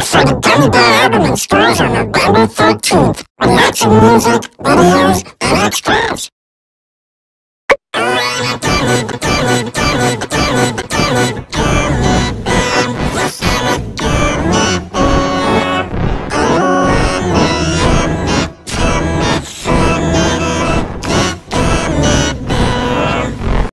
Look for the Gummy Bear album and stores on November 13th. With lots of music, videos, and extras.